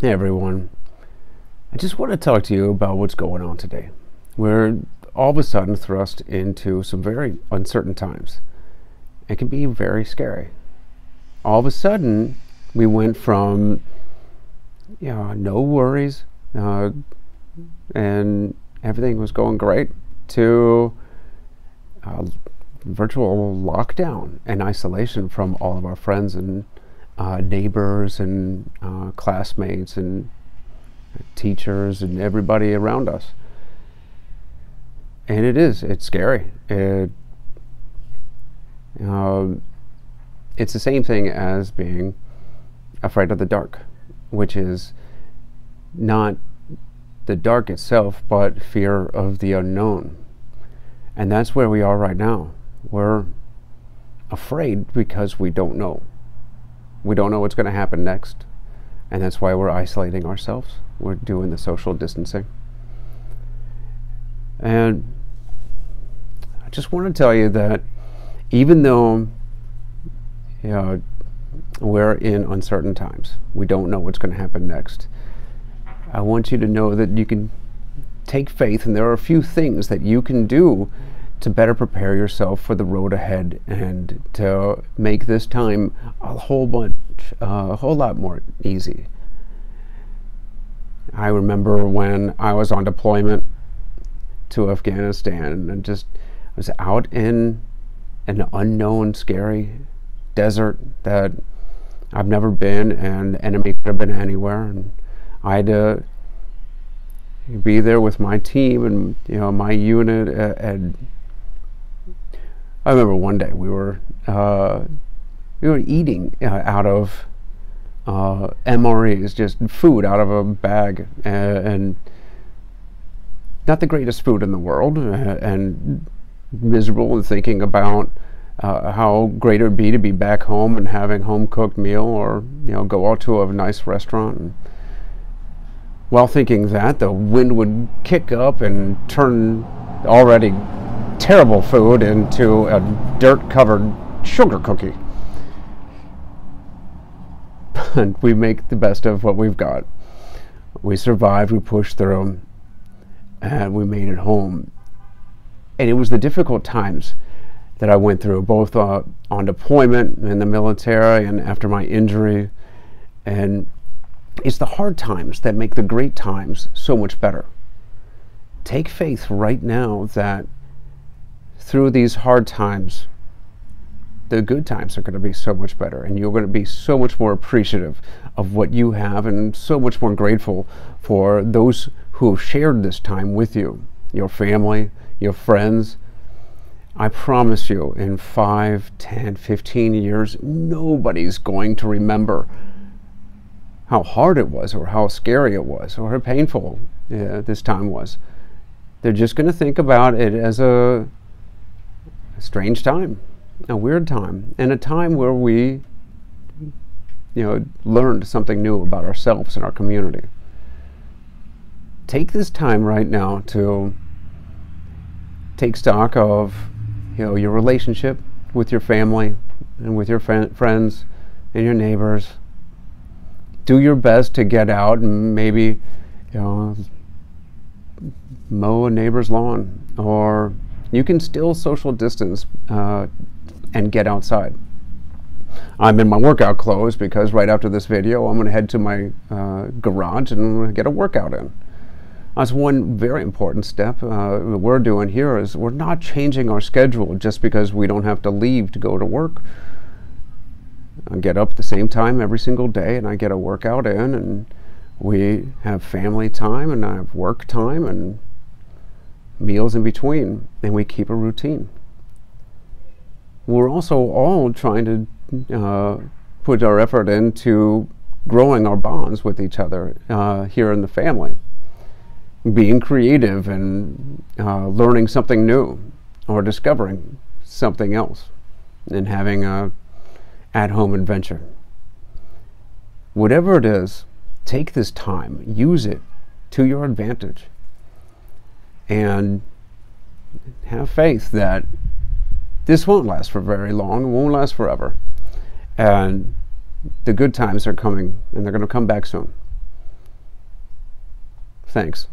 Hey everyone. I just want to talk to you about what's going on today. We're all of a sudden thrust into some very uncertain times. It can be very scary. All of a sudden, we went from you know, no worries uh, and everything was going great to uh, virtual lockdown and isolation from all of our friends and uh, neighbors and uh, classmates and teachers and everybody around us. And it is, it's scary. It, um, it's the same thing as being afraid of the dark, which is not the dark itself, but fear of the unknown. And that's where we are right now. We're afraid because we don't know. We don't know what's going to happen next. And that's why we're isolating ourselves. We're doing the social distancing. And I just want to tell you that even though you know, we're in uncertain times, we don't know what's going to happen next. I want you to know that you can take faith, and there are a few things that you can do to better prepare yourself for the road ahead and to make this time a whole bunch, uh, a whole lot more easy. I remember when I was on deployment to Afghanistan and just was out in an unknown, scary desert that I've never been, and the enemy could have been anywhere. And I had to be there with my team and you know my unit. And I remember one day we were uh, we were eating uh, out of uh, MREs, just food out of a bag, and, and not the greatest food in the world, uh, and miserable and thinking about uh, how great it would be to be back home and having home cooked meal, or you know, go out to a nice restaurant. And while thinking that, the wind would kick up and turn already terrible food into a dirt-covered sugar cookie. And we make the best of what we've got. We survived. We pushed through, and we made it home. And it was the difficult times that I went through, both uh, on deployment in the military and after my injury. And it's the hard times that make the great times so much better. Take faith right now that through these hard times, the good times are going to be so much better, and you're going to be so much more appreciative of what you have and so much more grateful for those who have shared this time with you your family, your friends. I promise you, in 5, 10, 15 years, nobody's going to remember how hard it was, or how scary it was, or how painful uh, this time was. They're just going to think about it as a, strange time, a weird time, and a time where we, you know, learned something new about ourselves and our community. Take this time right now to take stock of you know your relationship with your family and with your friends and your neighbors do your best to get out and maybe you know mow a neighbor's lawn or you can still social distance uh, and get outside I'm in my workout clothes because right after this video I'm going to head to my uh, garage and get a workout in that's one very important step uh, we're doing here is we're not changing our schedule just because we don't have to leave to go to work. I get up at the same time every single day and I get a workout in and we have family time and I have work time and meals in between and we keep a routine. We're also all trying to uh, put our effort into growing our bonds with each other uh, here in the family being creative and uh, learning something new or discovering something else and having a at-home adventure. Whatever it is, take this time, use it to your advantage, and have faith that this won't last for very long, it won't last forever. And the good times are coming, and they're going to come back soon. Thanks.